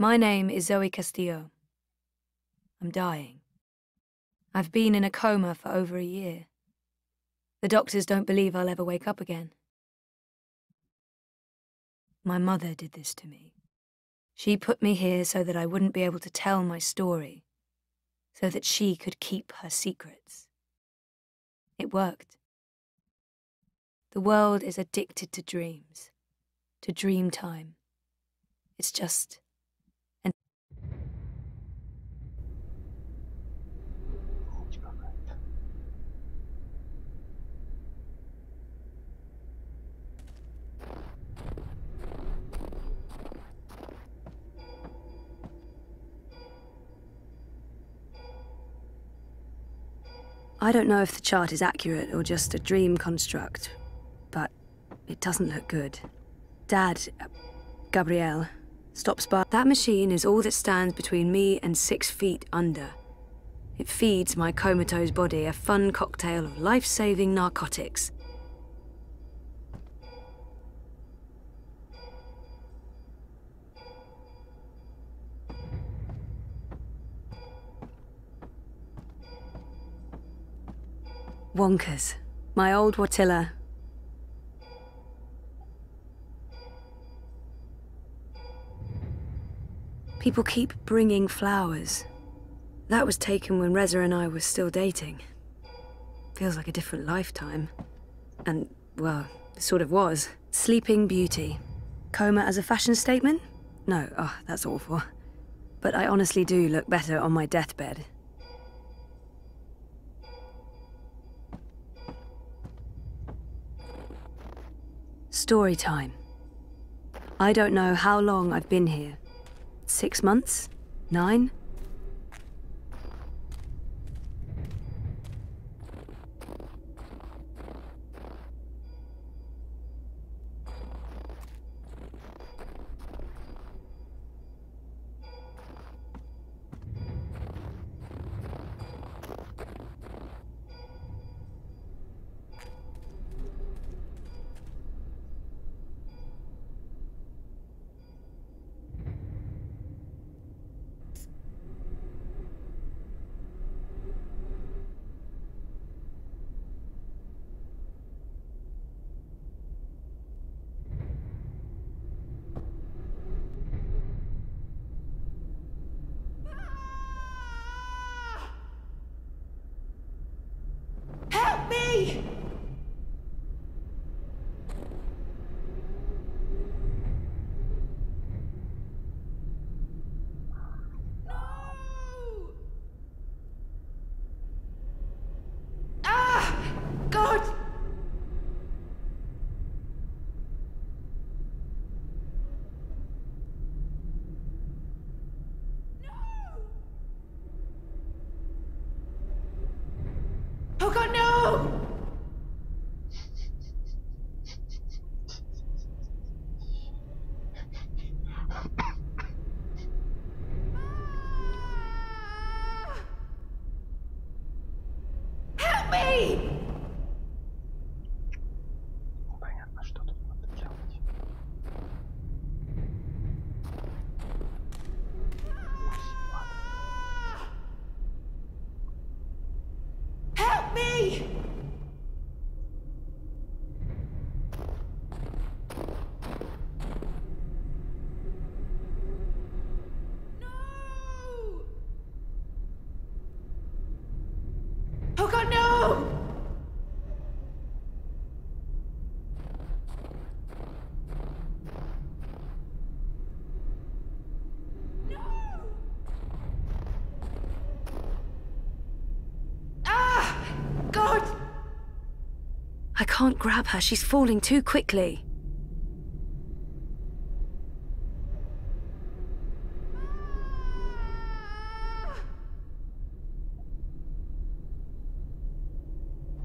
My name is Zoe Castillo. I'm dying. I've been in a coma for over a year. The doctors don't believe I'll ever wake up again. My mother did this to me. She put me here so that I wouldn't be able to tell my story, so that she could keep her secrets. It worked. The world is addicted to dreams, to dream time. It's just I don't know if the chart is accurate or just a dream construct, but it doesn't look good. Dad, uh, Gabriel, stops by. That machine is all that stands between me and six feet under. It feeds my comatose body a fun cocktail of life-saving narcotics. Wonkers. My old Watilla. People keep bringing flowers. That was taken when Reza and I were still dating. Feels like a different lifetime. And, well, it sort of was. Sleeping Beauty. Coma as a fashion statement? No, oh, that's awful. But I honestly do look better on my deathbed. Story time. I don't know how long I've been here. Six months? Nine? Help me! No! Ah! God! Oh God, Oh God, no! I can't grab her. She's falling too quickly.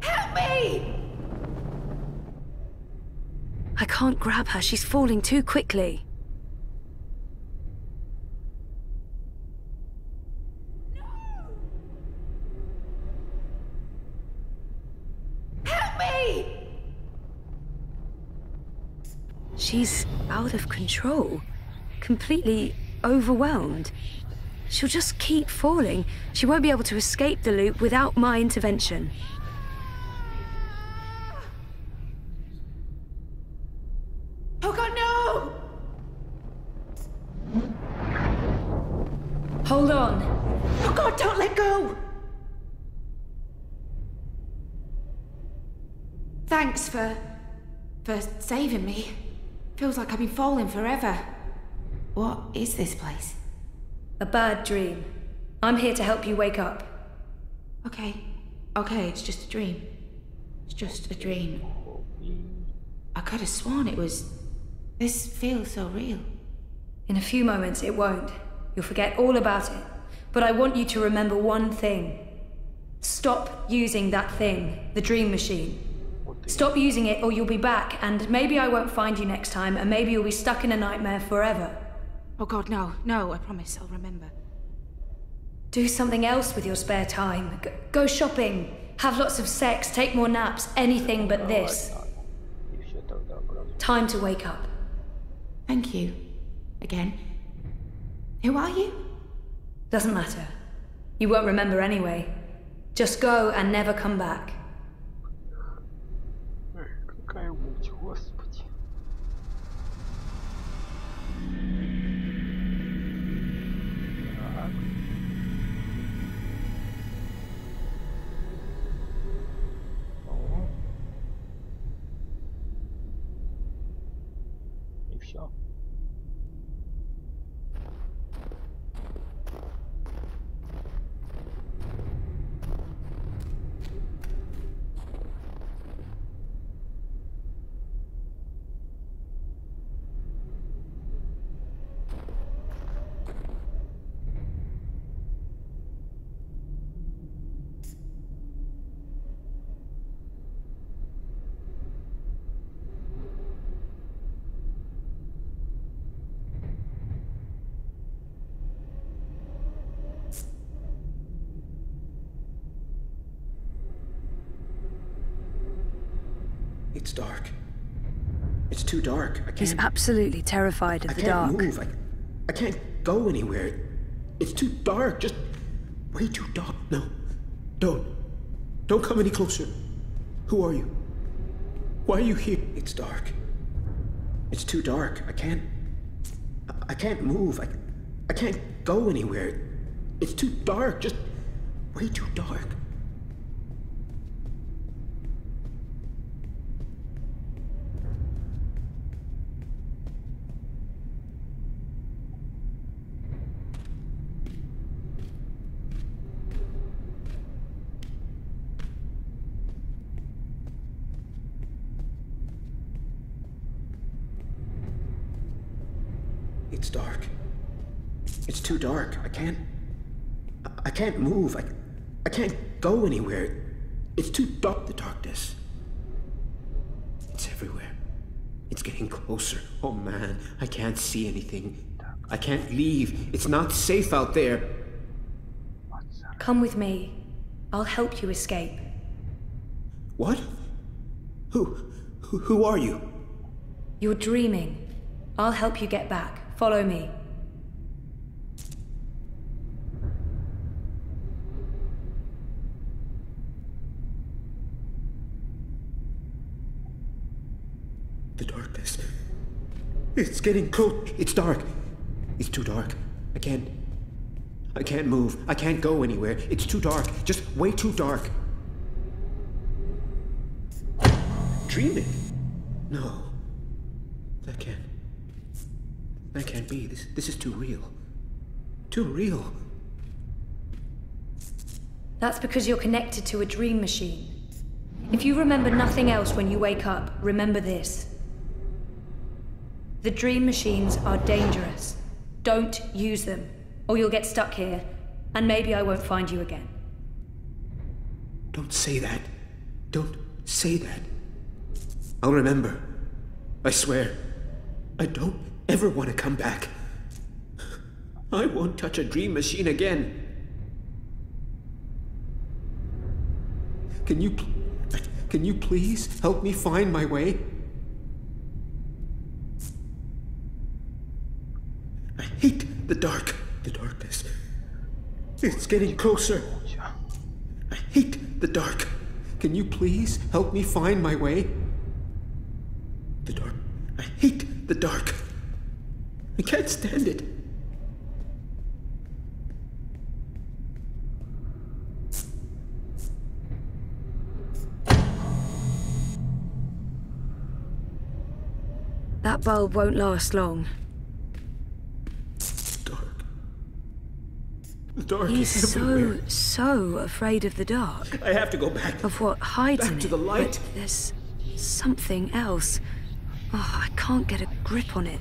Help me! I can't grab her. She's falling too quickly. Help me! She's out of control. Completely overwhelmed. She'll just keep falling. She won't be able to escape the loop without my intervention. Oh god, no! Hold on. Oh god, don't let go! Thanks for. for saving me. Feels like I've been falling forever. What is this place? A bad dream. I'm here to help you wake up. Okay. Okay, it's just a dream. It's just a dream. I could have sworn it was. This feels so real. In a few moments, it won't. You'll forget all about it. But I want you to remember one thing. Stop using that thing, the dream machine. Stop using it or you'll be back, and maybe I won't find you next time, and maybe you'll be stuck in a nightmare forever. Oh god, no, no, I promise I'll remember. Do something else with your spare time. G go shopping, have lots of sex, take more naps, anything but this. Time to wake up. Thank you. Again. Who are you? Doesn't matter. You won't remember anyway. Just go and never come back. Господи. Так. Ну. И все. It's dark. It's too dark. I can't. He's absolutely terrified I of the can't move. I, I can't go anywhere. It's too dark. Just way too dark. No, don't. Don't come any closer. Who are you? Why are you here? It's dark. It's too dark. I can't. I, I can't move. I, I can't go anywhere. It's too dark. Just way too dark. It's dark. It's too dark. I can't. I- can't move. I, I can't go anywhere. It's too dark. The darkness. It's everywhere. It's getting closer. Oh man, I can't see anything. I can't leave. It's not safe out there. Come with me. I'll help you escape. What? Who? Who, who are you? You're dreaming. I'll help you get back. Follow me. The darkness. It's getting close. It's dark. It's too dark. I can't. I can't move. I can't go anywhere. It's too dark. Just way too dark. Dreaming? No. That can't. That can't be. This this is too real. Too real. That's because you're connected to a dream machine. If you remember nothing else when you wake up, remember this. The dream machines are dangerous. Don't use them, or you'll get stuck here, and maybe I won't find you again. Don't say that. Don't say that. I'll remember. I swear. I don't ever want to come back. I won't touch a dream machine again. Can you, can you please help me find my way? I hate the dark, the darkness. It's getting closer. I hate the dark. Can you please help me find my way? The dark. I hate the dark. I can't stand it. That bulb won't last long. Dark. The dark He's is so, everywhere. so afraid of the dark. I have to go back. Of what hides Back in to it. the light. There's something else. Oh, I can't get a grip on it.